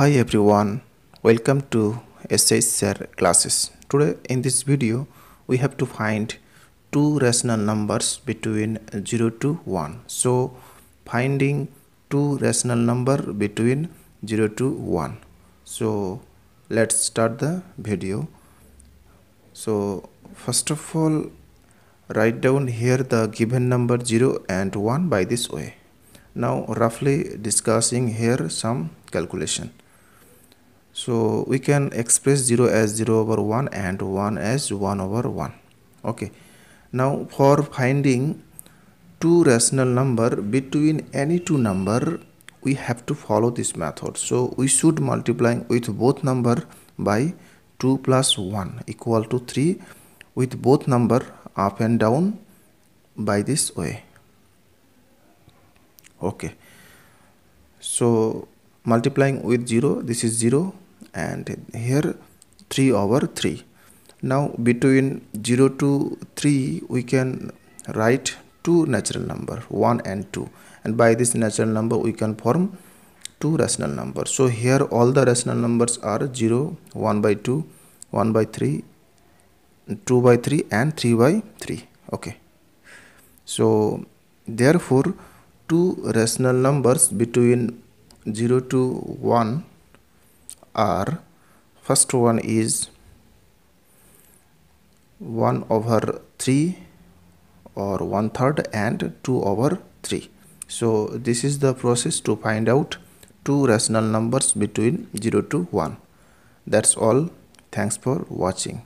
Hi everyone, welcome to SH Sir classes. Today in this video we have to find two rational numbers between 0 to 1. So finding two rational number between 0 to 1. So let's start the video. So first of all write down here the given number 0 and 1 by this way. Now roughly discussing here some calculation so we can express 0 as 0 over 1 and 1 as 1 over 1 okay. Now for finding two rational number between any two number we have to follow this method. So we should multiplying with both number by 2 plus 1 equal to 3 with both number up and down by this way. Okay. So multiplying with 0 this is 0 and here 3 over 3 now between 0 to 3 we can write two natural number 1 and 2 and by this natural number we can form two rational numbers. So here all the rational numbers are 0 1 by 2 1 by 3 2 by 3 and 3 by 3 okay. So therefore two rational numbers between 0 to 1 are first one is 1 over 3 or 1 third and 2 over 3 so this is the process to find out two rational numbers between 0 to 1 that's all. Thanks for watching